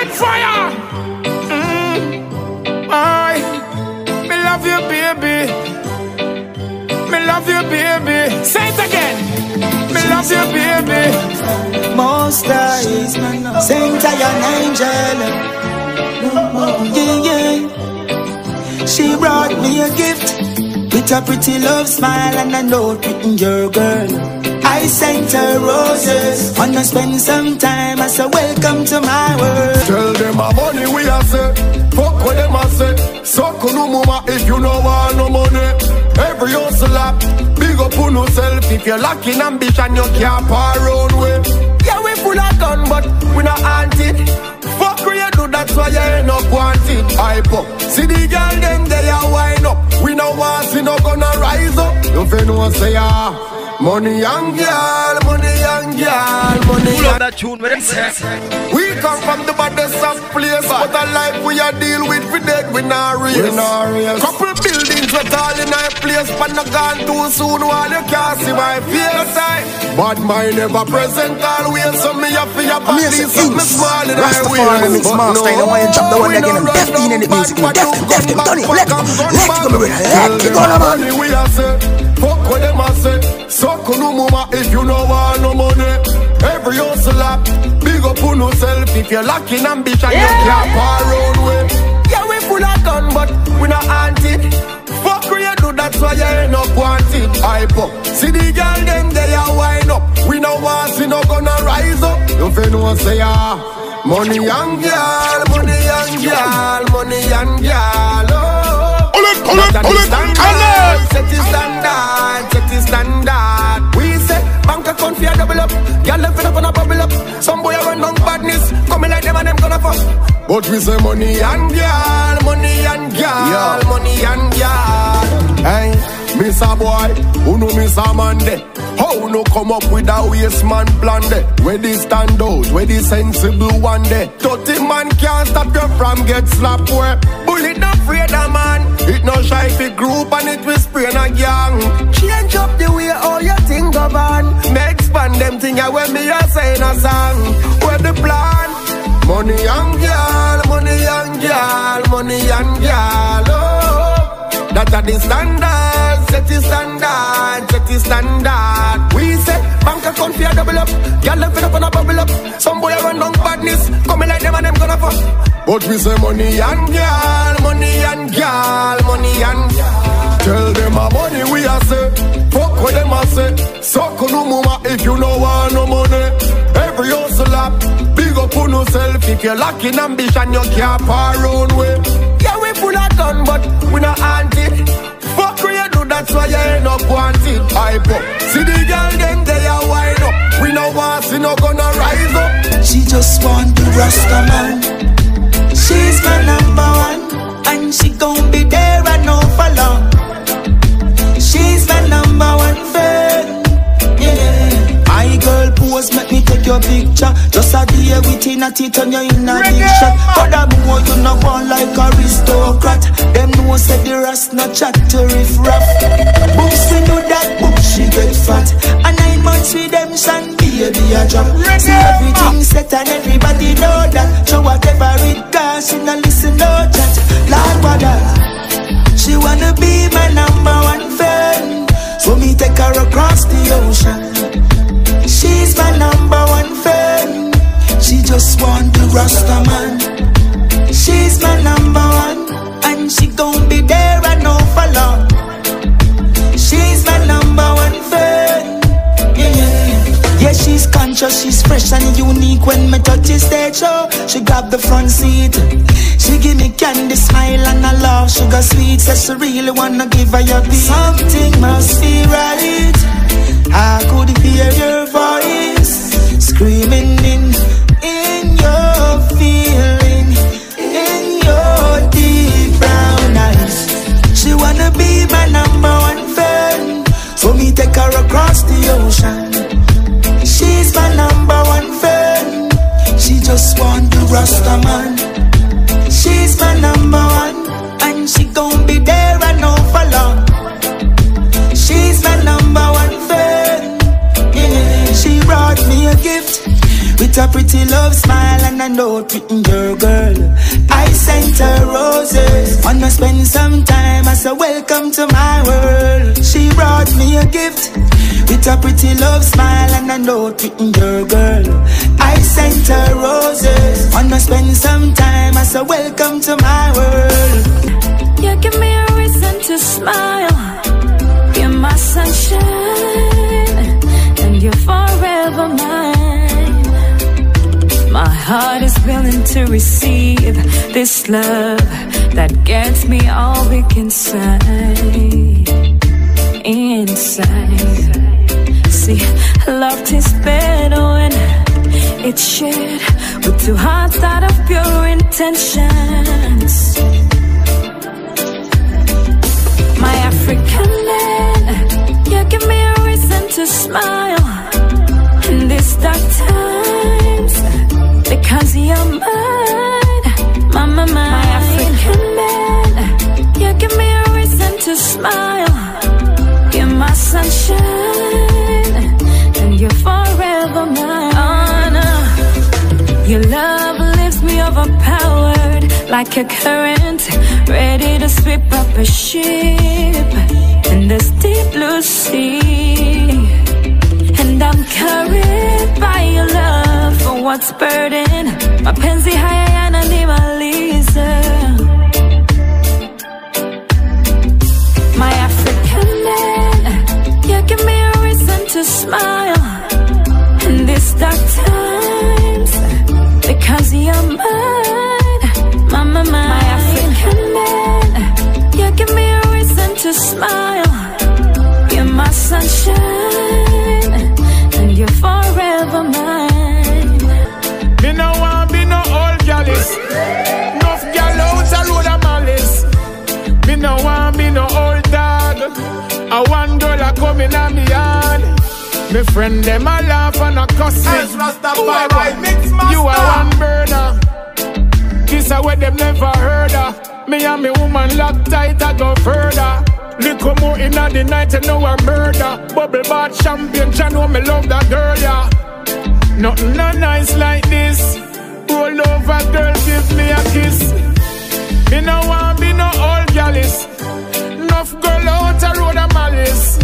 Red fire. Mm. I, me love you, baby. Me love you, baby. Say it again. Me love you, baby. Most eyes, Saint Iron Angel. Yeah, yeah. She brought me a gift with a pretty love smile and a note written, your girl. I sent her roses. Wanna spend some time. I said, Welcome to my world. Tell them my money we are say. Fuck what them I say. Suck no mama if you know want no money. Every hustler, big up on yourself. If you're lacking ambition, you can't par own way. Yeah, we full of gun, but we not anti. Fuck where you do, that's why you ain't up wanted. Hype up. See the girl, them they are wind up. We no want, see no gonna rise up. You feel no say ah. Money young girl, money young girl, money Pull up that tune them. We come from the baddest of place, but a life we are deal with, we dead, we not real. We not real. Couple buildings, we all in our place, but not gone too soon, while you can't see my face. Bad mind never present always, so me have to have body, so me small in my way. Rastafari mix master, don't want you drop the one again, I'm 15 in the music, him, left him, done it, left him, let it go, me brother, let it go, man. Fuck what them a say. Suck no mama if you know want no money. Every hustler, big up on yourself. If you're lacking ambition, yeah. you can't road way. Yeah, we full of gun, but we not anti. Fuck where you do, that's why you ain't up wanted. Hype up. See the girl, them they are wind up. We no want, see no gonna rise up. You feel no say ah. Money young girl, money young girl, money young girl. Oh. Pull it, pull it, it, Set the standard, set the standard. We say bank account for double up. Girl left it up and a bubble up. Some boy run down badness. Coming like them and them gonna fuck. But we say money and girl, money and girl, money and girl. Hey, Miss a boy, who know Miss a man de? How no come up with a waste man plan de? Where they stand out, where the sensible one de? Dirty man can't stop you from get slapped where Bullet not afraid of man It no shy fi group and it will spray a gang Change up the way all your thing go on Me expand them thing I when me a in a song Where the plan Money and girl, money and girl, money and girl oh. That are the standard, set the standard, set the standard. We say bank account fi a double up. Girl left it up and a bubble up. Some boy run down badness. Coming like them and them gonna fuck. But we say money and girl, money and girl, money and girl Tell them a money we a say. Fuck what them a say. Suck no mama if you no want no money. Every hustler Big up on yourself If you're lacking ambition You can't far own Yeah we with in a tea, turn you in a big shot. Furthermore, you know one like aristocrat. Them know say the rest not chat to riff raff. Books we know that book she get fat. And nine months redemption, baby a drop. See everything set and everybody know that. So whatever it costs, she no listen no chat. Lord, what that? She wanna be my number one fan. So me take her across the ocean. Want the Rasta man. She's my number one, and she gon' be there I know for long. She's my number one fan. Yeah, yeah, yeah. she's conscious, she's fresh and unique when me touch the stage show. She grab the front seat. She give me candy, smile and a love sugar sweet. Says she really wanna give her your beat. Something must be right. I could hear your voice screaming in in be my a welcome to my world. She brought me a gift. With a pretty love smile and a note written your girl. I sent her roses. Wanna spend some time I said, welcome to my world. You give me a reason to smile. You're my sunshine, and you're forever mine. My heart is willing to receive this love that gets me all weak inside. Inside. See, love tastes better when it's shared with two hearts that have pure intentions. My African man, you give me a reason to smile in these dark times because you're mine, mama, mine. My to smile. You're my sunshine, and you're forever mine. Oh, no. Your love lifts me overpowered like a current, ready to sweep up a ship in this deep blue sea. And I'm carried by your love for what's burden. Mapenzi haya yananimaliza. To smile in these dark times because you're mine, mama, mine. My African man, you give me a reason to smile. You're my sunshine, and you're forever mine. Me no want be no old gallus. Enough gal out a of malice. Me no want be no old dog. A dollar coming on me yard. Me friend them a laugh and a cuss me. As Rastafari Who a go? mix master. You are one burner. This a what them never heard of. Me and me woman lock tight, I go further. Little more in the night, you know a murder. Bubble bath champion, you know me love that girl, yeah. Nothing no nice like this. Roll over, girl, give me a kiss. Me no want be no old gallus. Enough girl out a road of malice.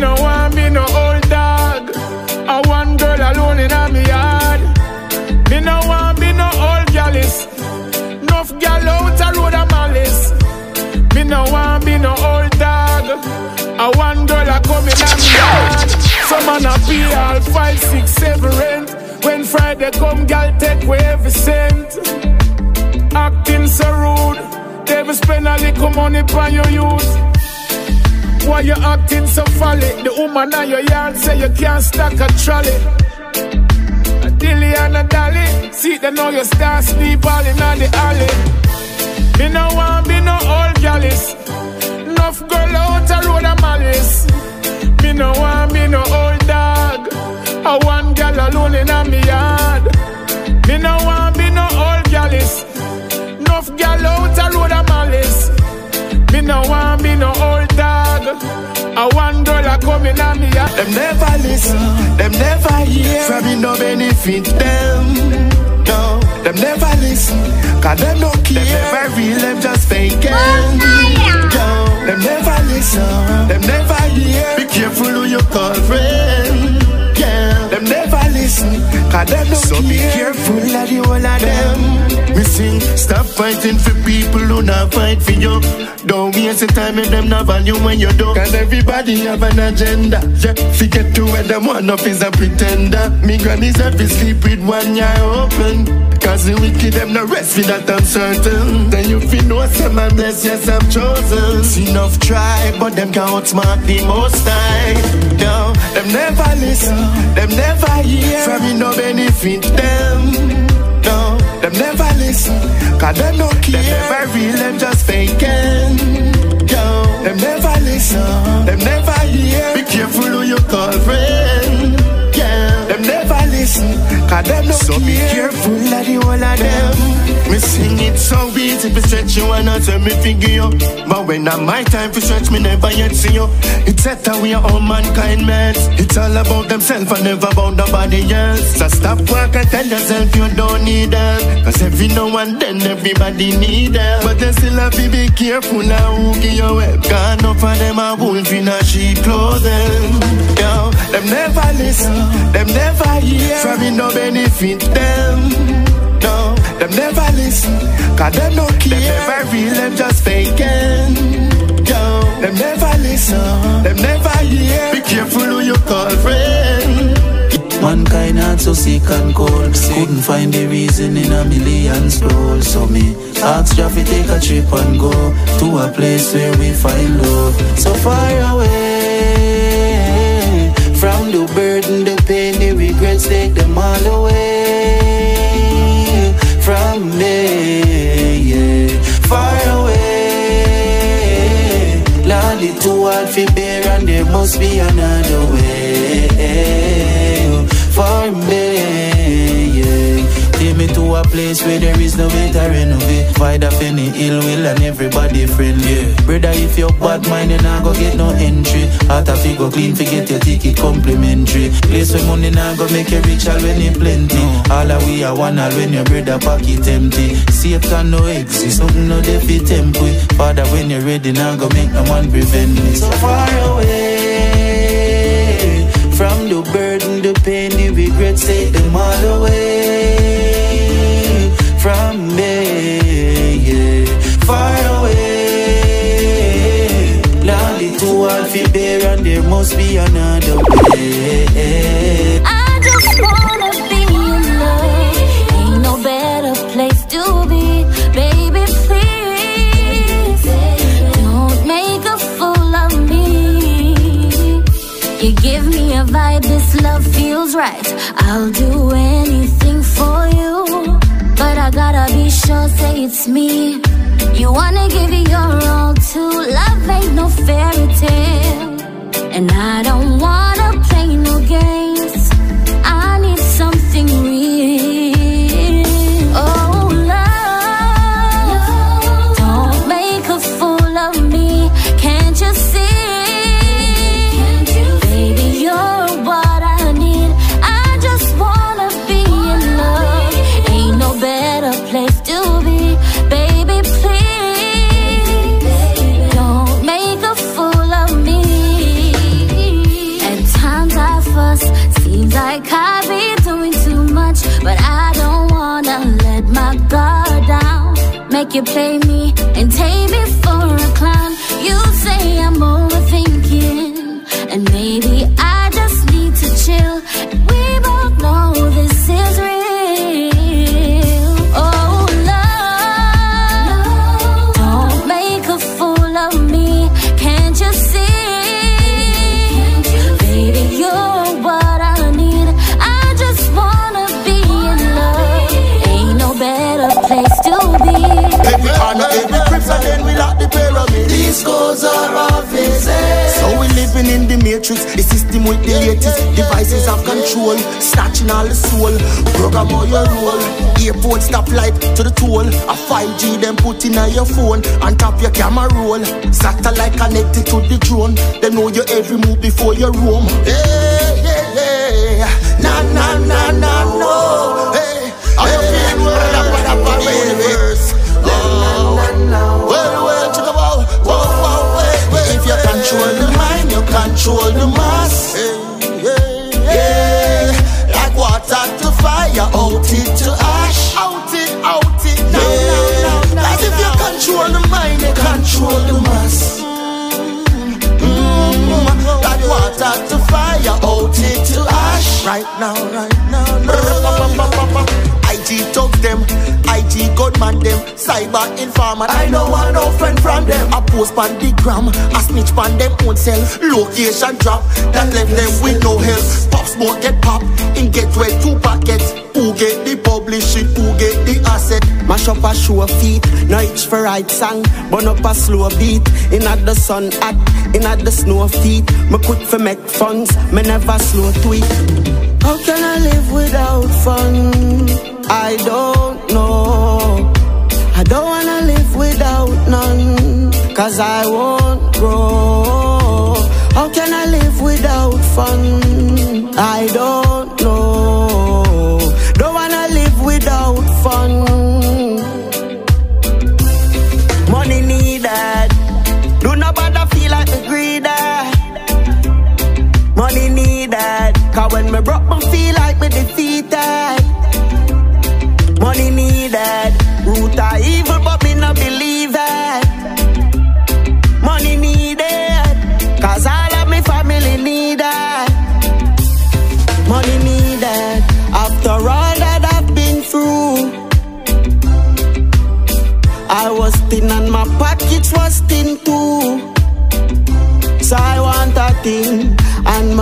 Me no want be no old dog. I one girl alone in a me yard. Me no want be no old gallus. Enough gal out a road of malice. Me no want be no old dog. I one girl a come in a me yard. Some man a pay all five, six, seven rent. When Friday come, gal take away every cent. Acting so rude, they will spend a little money on your youth. Why you acting so folly? The woman on your yard say you can't stack a trolley. A dilly and a dolly, see they know you start sleep all in the alley. Me no want be no old gallus. Enough girl out a road of malice. Me no want be no old dog. A one gal alone in a me yard. Me no want be no old gallus. Enough gal out a road of malice. Me no want be no old dog. A one girl a coming on me yard. Them never listen, them never hear. From me no benefit them. No, them never listen, cause them no care. Them never real, them just faking. Yo, them never listen, them never hear. Be careful who you call friend. Cause them no so care. Be careful of the whole of them. We sing, stop fighting for people who not fight for you. Don't waste your time and them not value when you do. Cause everybody have an agenda. Yeah, forget to where them one up is a pretender. Me granny's have to sleep with one eye open. Cause the wicked them no rest for that I'm certain. Then you feel no some bless, yes I'm chosen. See enough try, but them can't outsmart the most time. Them never listen, them never hear. From me no benefit them. No, them never listen, cause them no care. Them never real, them just faking. Yo, them never listen, them never hear. Be careful who you call friend. Yeah, them never listen, cause them no so care. be careful of the whole of them. Me sing it so easy to stretch you and I tell me figure you. But when I'm my time to stretch, me never yet see you. It's set that we are all mankind, man. It's all about themselves and never about nobody else. So stop work and tell yourself you don't need them. Cause every now and then everybody need them. But they still have to be careful now who give you help. Cause enough of them are wolf in a sheep clothing. Yo, them never listen, them never hear. From me no benefit them. No, them never listen, cause them no care. Them never real, them just faking. Yo, them never listen, them never hear. Be careful who you call friend. Mankind not so sick and cold. Couldn't find the reason in a million scrolls. So me ask Jaffe take a trip and go to a place where we find love. So far away from the burden, hard bear, and there must be another way. For me, me to a place where there is no way to renovate. Fight off any ill will and everybody friendly. Yeah. Brother, if you're bad mind, you not go get no entry. Out of you go clean, forget your ticket complimentary. Place where money not go make you rich all when you plenty. No. All of we are one all when your brother pocket empty. Satan no exist, something no defeat temple. Father, when you're ready, now go make no one prevent me. So far away must be another way. I just wanna be in love. Ain't no better place to be, baby. Please don't make a fool of me. You give me a vibe, this love feels right. I'll do anything for you. But I gotta be sure, say it's me. You wanna give it your all to love, ain't no fairy tale. And I don't wanna play no games. I need something real. You play me So we living in the matrix, the system with the latest devices of control, snatching all the soul. Program how you roll. Airport stop light to the toll. A 5G then put in your phone and tap your camera roll. Satellite connected to the drone. They know your every move before you roam. Hey, hey, hey. Na na na na no. Control the mass. Yeah, like water to fire, out it to ash. Out it, out it, now, now, now, now. As if you control the mind, you control the mass. Mm-hmm. Like water to fire, out it to ash. Right now, right now, now. IG talk them, IG gunman them, cyber informant. I don't want no friend from them. I post pan the gram, I snitch pan them own self. Location drop, that left them with no help. Pop smoke get pop, in get wet two packets. Who get the publishing, who get the asset? Mash up a show feet, no itch for right song, burn up a slow beat. In at the sun hot, in at the snow feet. Me quick for make funds, me never slow tweet. How can I live without fun? I don't know. I don't wanna live without none, cause I won't grow. How can I live without fun? I don't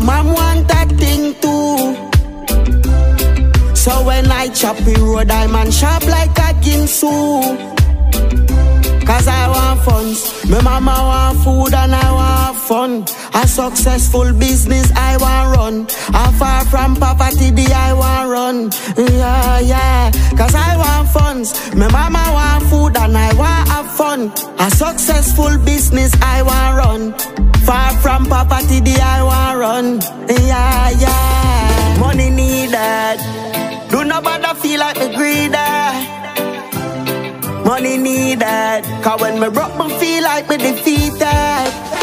my mom want a thing too. So when I chop the road, I'm sharp like a ginsu. Cause I want funds, my mama want food and I want fun. A successful business I want run. I'm far from poverty, the I want run. Yeah, yeah. Cause I want funds, my mama want food and I want have fun. A successful business I want run. Far from poverty, the I want run. Yeah, yeah. Money needed. Do not bother feel like me greedy. Money needed. Cause when me broke, me feel like me defeated.